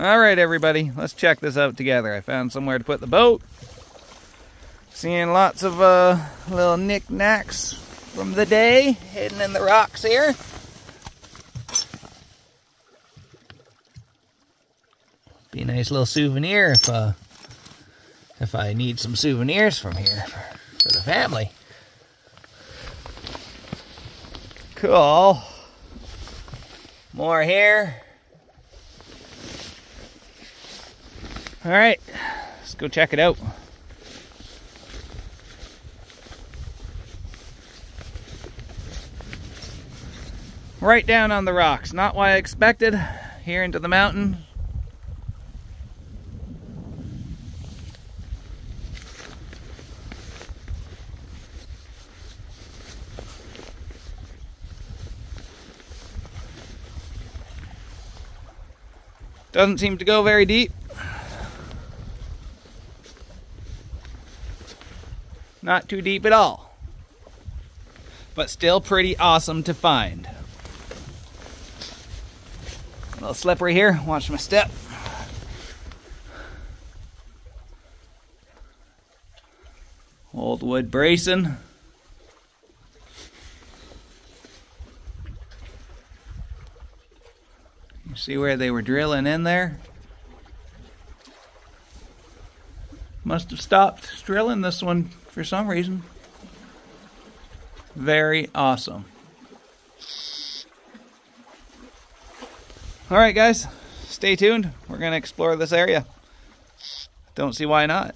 All right, everybody, let's check this out together. I found somewhere to put the boat. Seeing lots of uh, little knickknacks from the day hidden in the rocks here. Be a nice little souvenir if uh, if I need some souvenirs from here for, for the family. Cool. More here. All right, let's go check it out. Right down on the rocks, not what I expected, here into the mountain. Doesn't seem to go very deep. Not too deep at all. But still pretty awesome to find. A little slippery here. Watch my step. Old wood bracing. You see where they were drilling in there? Must have stopped drilling this one for some reason. Very awesome. All right, guys, stay tuned. We're going to explore this area. Don't see why not.